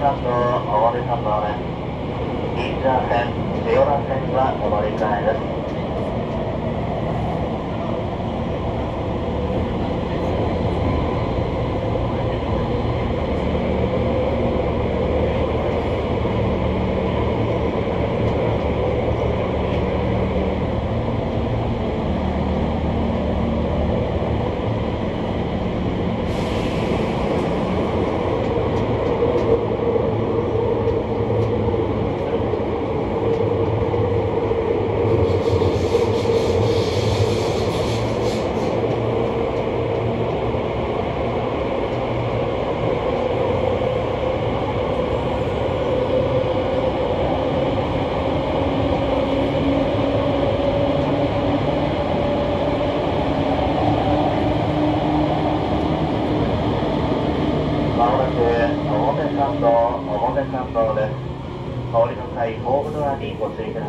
間のお降りの場面、銀座線、千代田線はお乗り換えです。まもなく表参道、表参道です。通りの際、ホームドアにご注意ください。